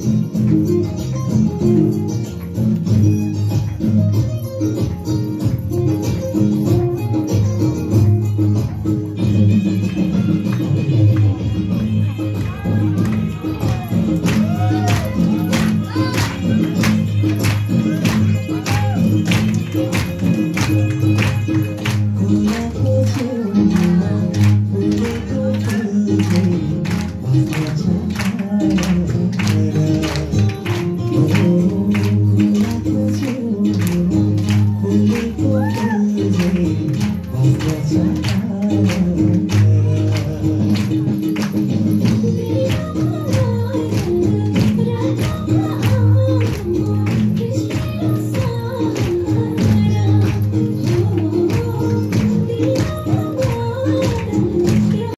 古老的村庄，一个故事。